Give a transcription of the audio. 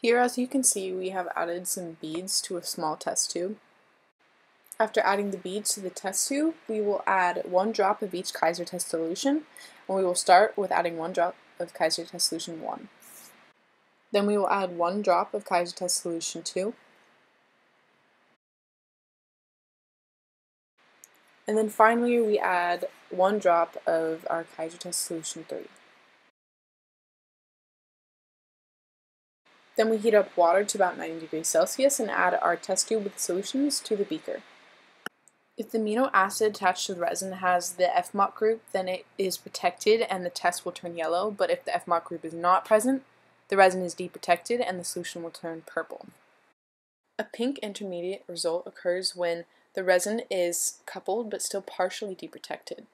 Here as you can see we have added some beads to a small test tube. After adding the beads to the test tube, we will add one drop of each Kaiser test solution, and we will start with adding one drop of Kaiser test solution 1. Then we will add one drop of Kaiser test solution 2, and then finally we add one drop of our Kaiser test solution 3. Then we heat up water to about 90 degrees Celsius and add our test tube with solutions to the beaker. If the amino acid attached to the resin has the FMOC group, then it is protected and the test will turn yellow, but if the FMOC group is not present, the resin is deprotected and the solution will turn purple. A pink intermediate result occurs when the resin is coupled but still partially deprotected.